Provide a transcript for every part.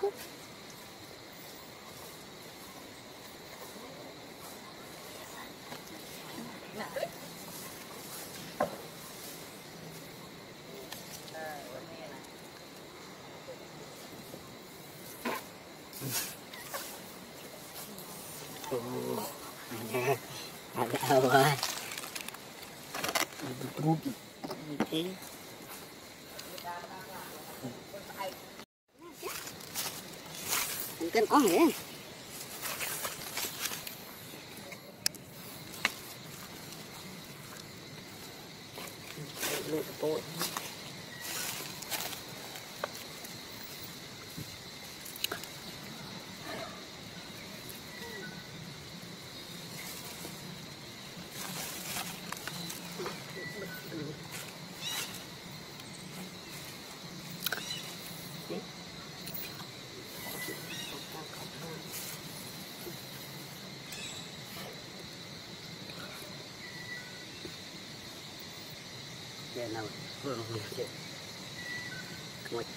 Đấy, không ada apa betul oke mungkin oh ya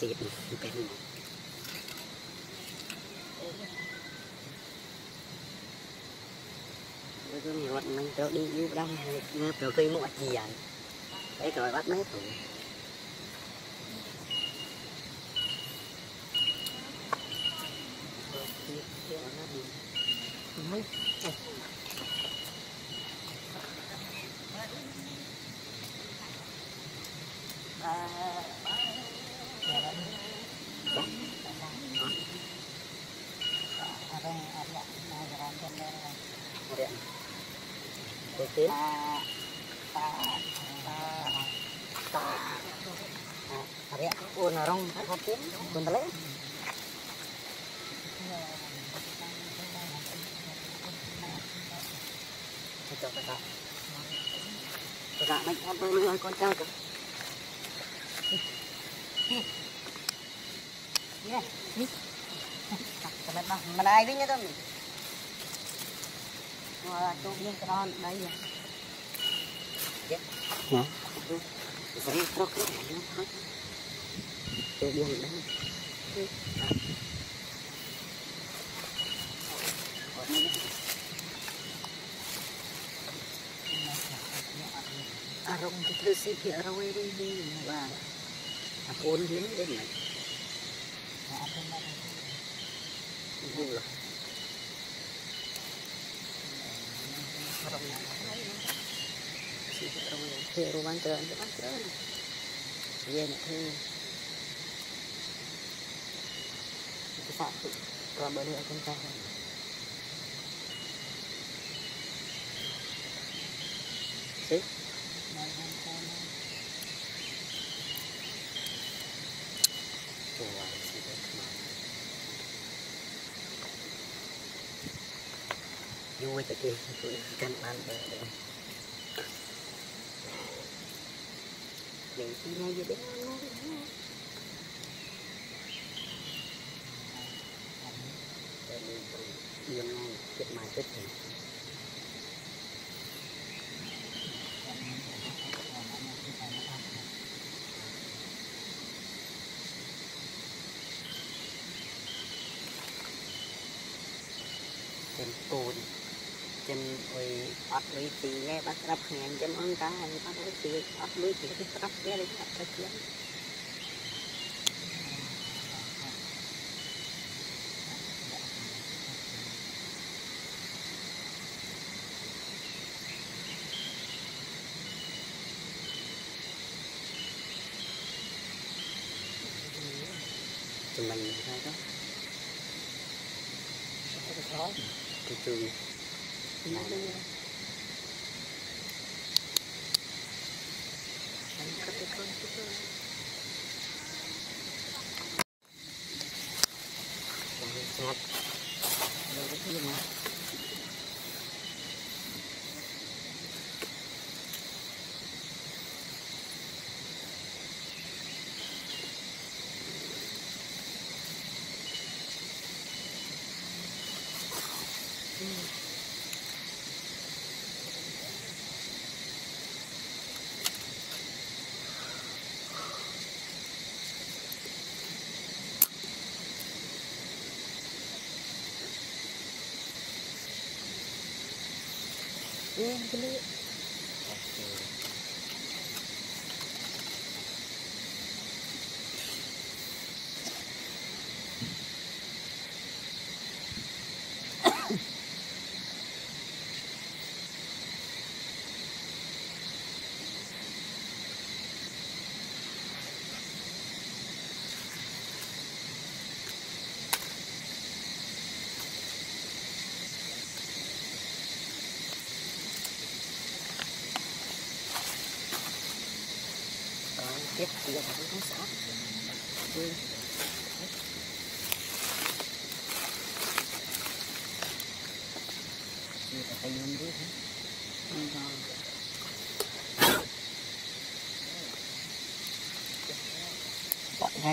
Kamu tip ni pen ni. Bây giờ mình mình cho đi cây mua gì vậy? Đấy bắt mấy tuổi. Mấy hotin, bundale. Cho kakak. Kakak naik apa lu con trai kak? Nè, đi. Cảm ơn bác. Mà ai với nhá tôi. Mà chỗ biên cái đó đấy rồi. Dạ. Hả? Phải tróc cái này nó hết. Chỗ biên đấy. Arong kita sih biar rawe ini, wah. Aku ini ini. Itulah. Thì rồi bán trơn, bán trơn. Iya nak tu. Itu satu. Kalau balik akan tahan. See? Tuh, sih kemana? vui tại kia tụi căn ăn để mình đi ngay về ចិត្តមកចិត្តចឹងកូនចឹងអុយអត់អុយទីណែបាត់ត្រាប់ថ្ងៃចឹងអង្គការអត់អុយទីអត់លុយទីត្រាប់គេលេខត្រាប់គេ cho mình hay đó? Rất khó? Thị trường Iya, beli.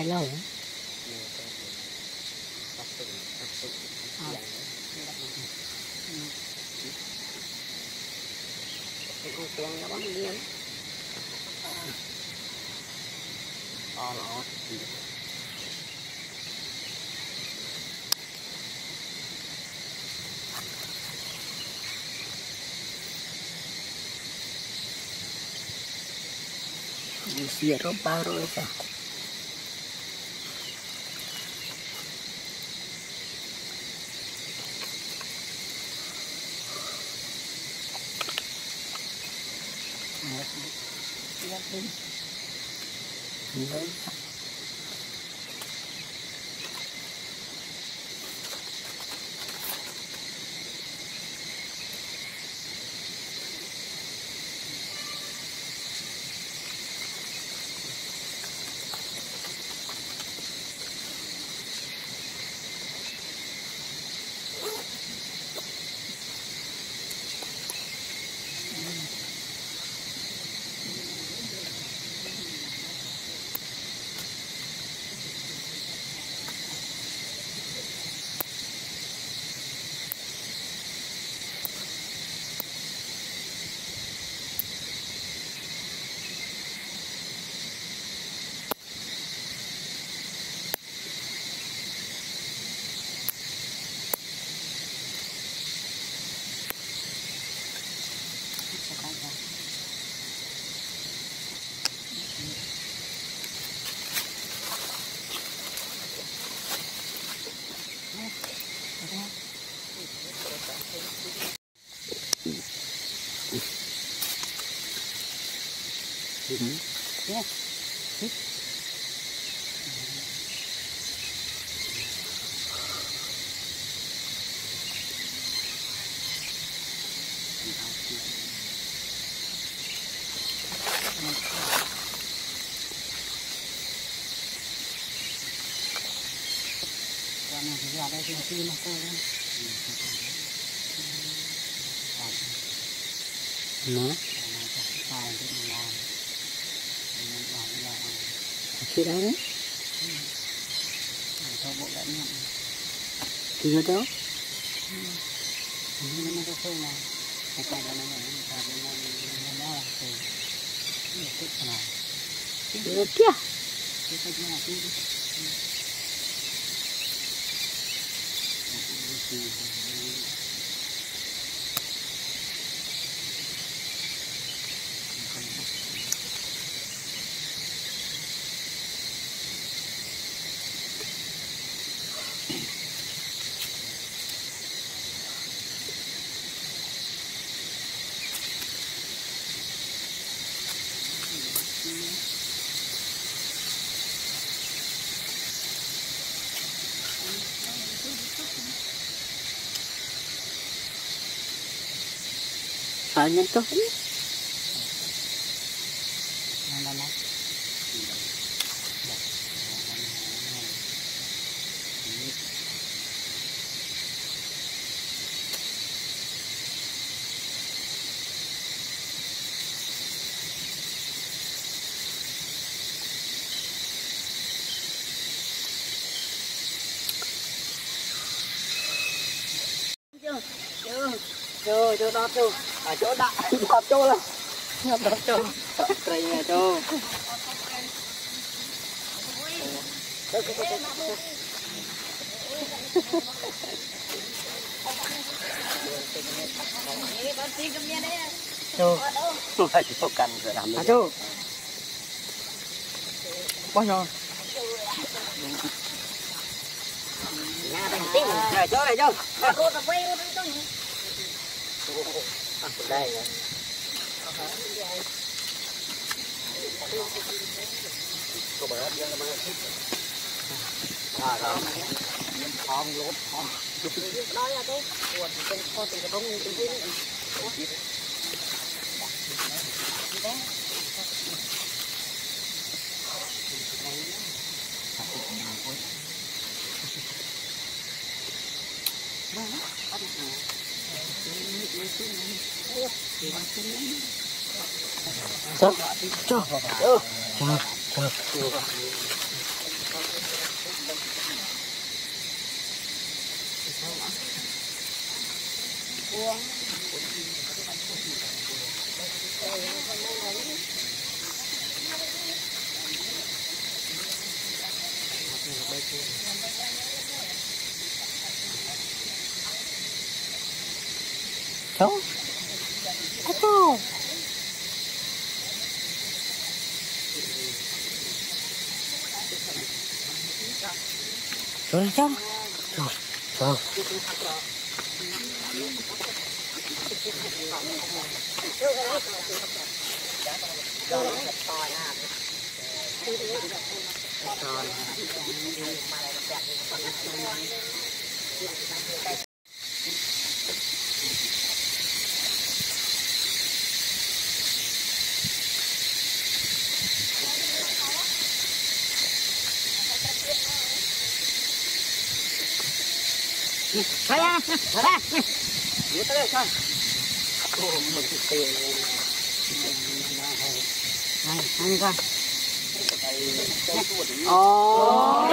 खायला हवं Cierro paro. ra đây từ đấy. Đấy thì nó đó kia pensamiento. Chưa, chưa, đó chưa, ở chỗ đại, đạp chỗ là, đạp chỗ, cây nhà chỗ. Chỗ, phải chỗ cần rồi làm À chú Bao nhiêu? Nhà thành tinh, này chỗ này chỗ. Đây rồi. À rồi. Thom lốt thom. Đó là tôi. Ủa thì con con cái bông cái gì nữa. Sao? Cho. Cho. Cho. Cho. Cháu. Cháu cháu. rồi Cháu. 来呀我来你再来看。我们就可以哦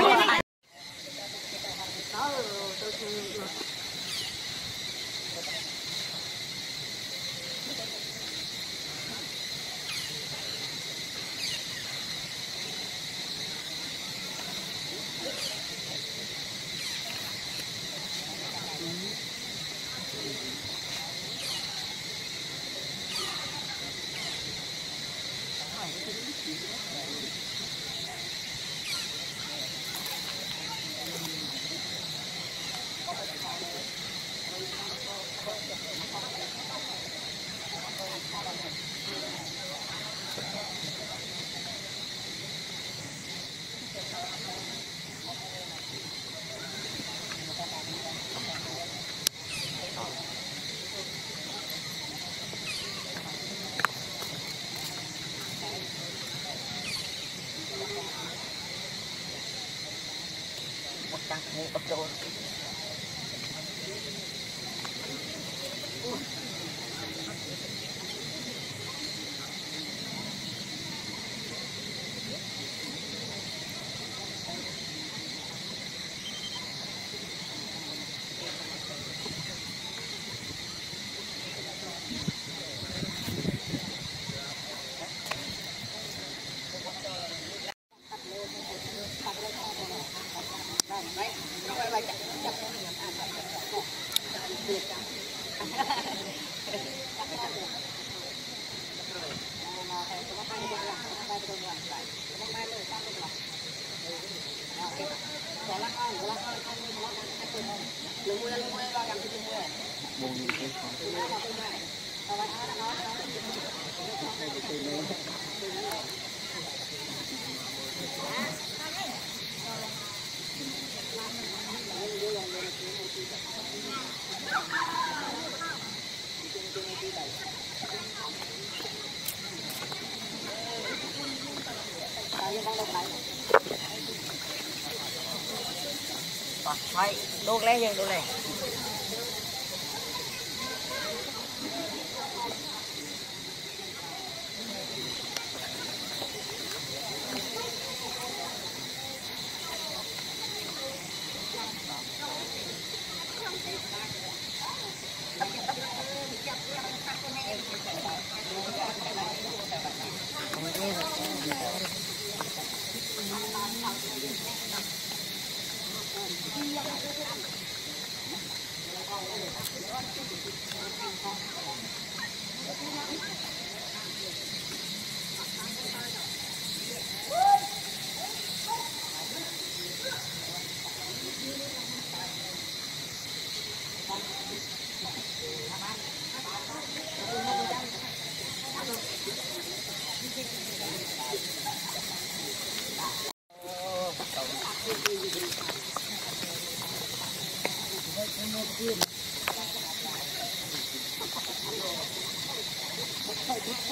那应该。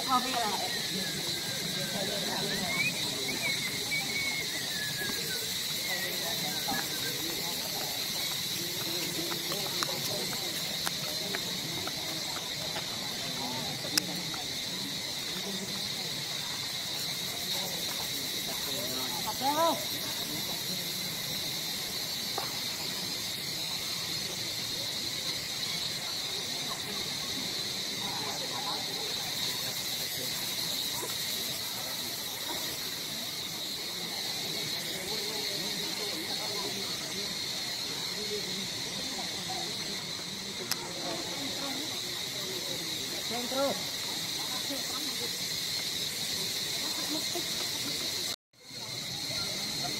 เขาไม่อะไร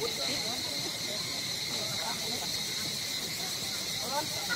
Thank you.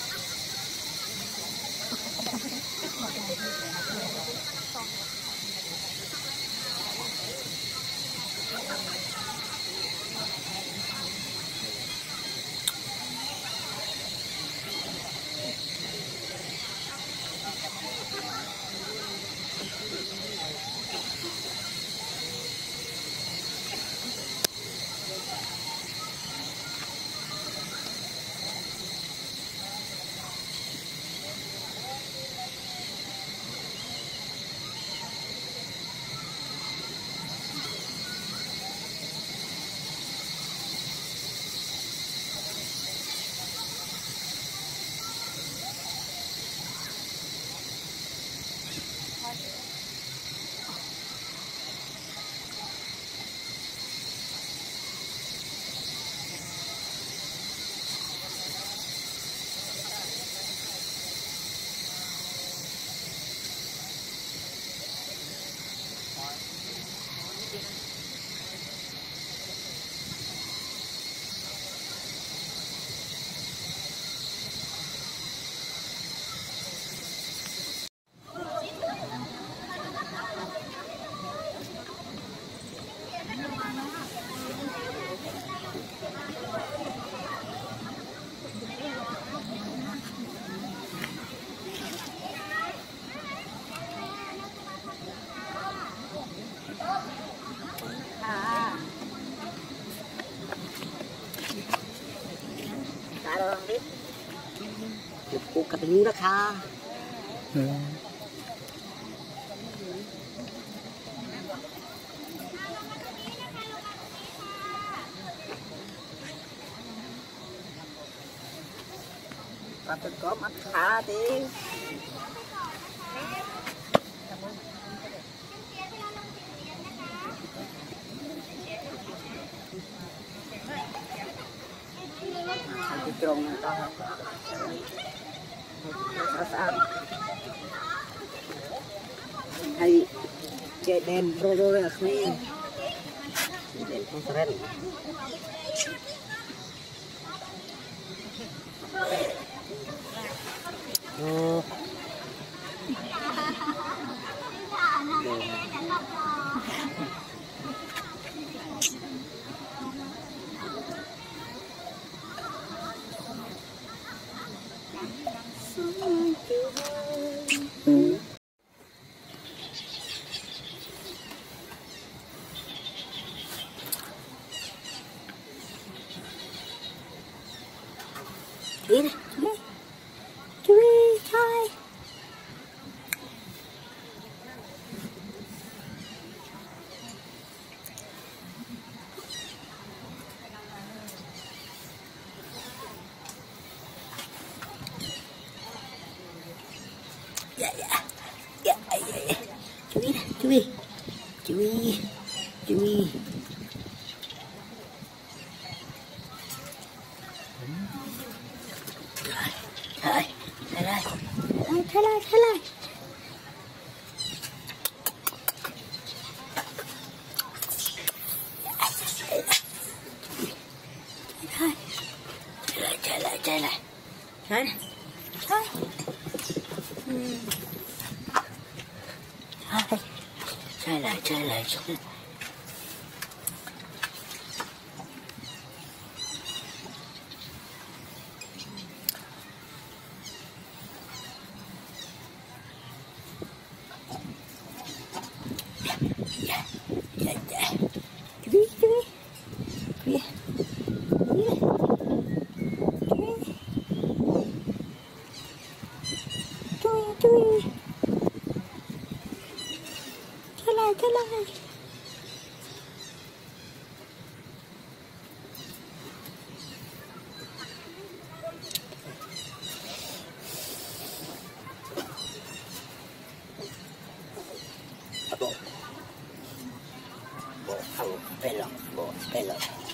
ค่ะมาเป็นกอมัดขาดี chạy đèn rô rô là không đi. Đèn không sao lại chạy lại chạy lại đấy nè lại chạy lại xuống দিলাম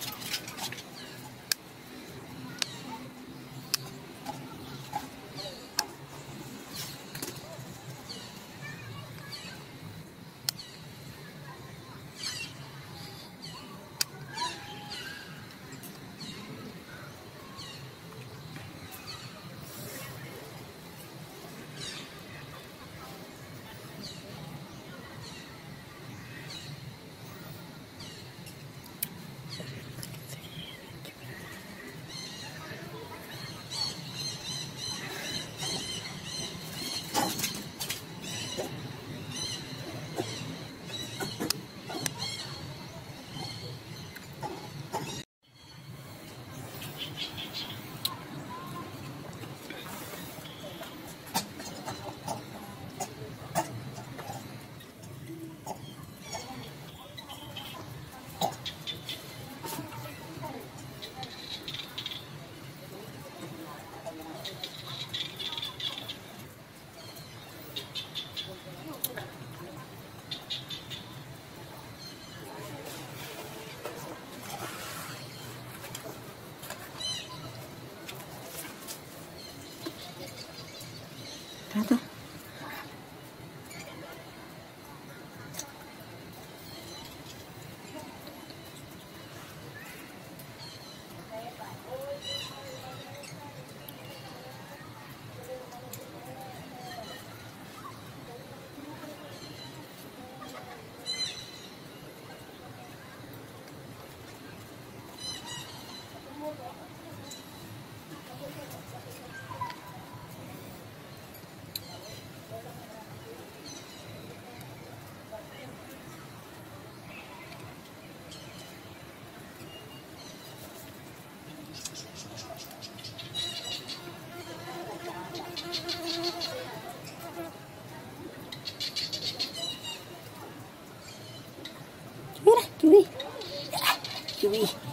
Ooh.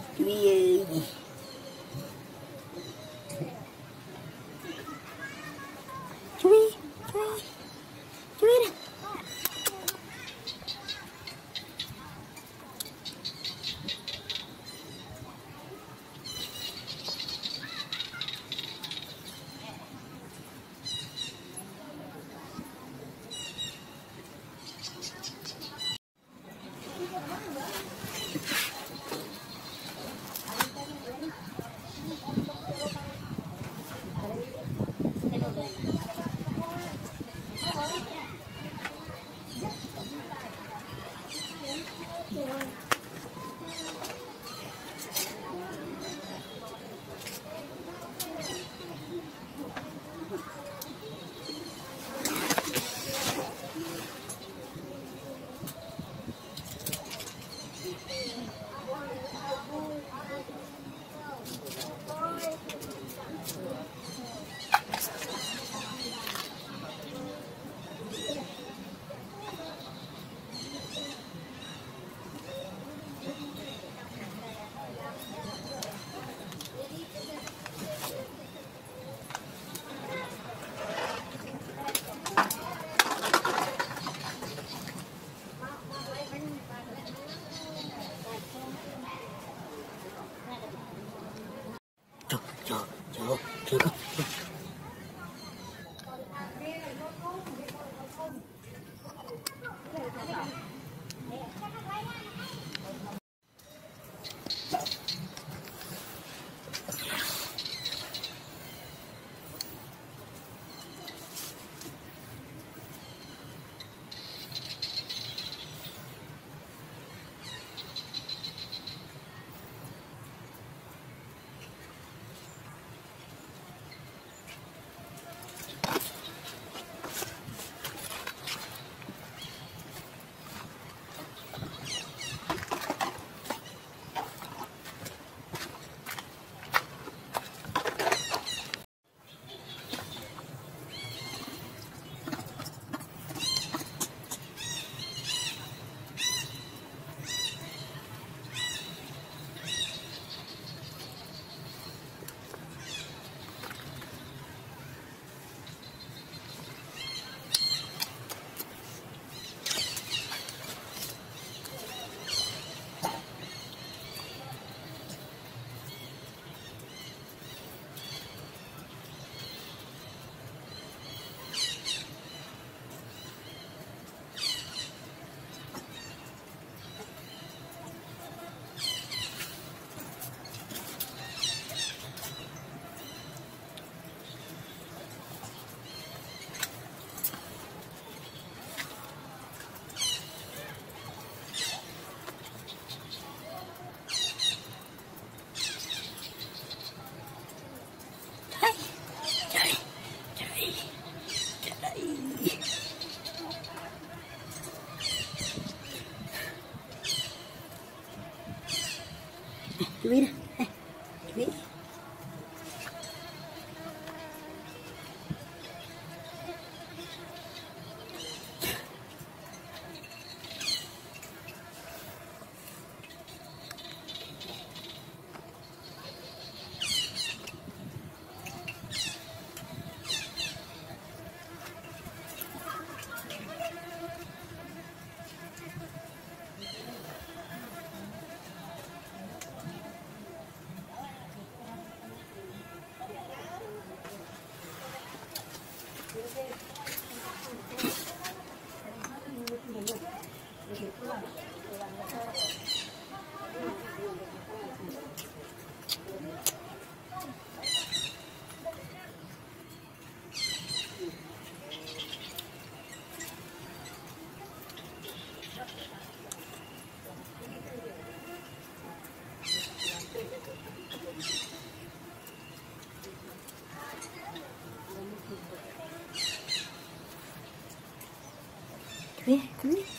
走走走，走 Chú Chú biết, chú biết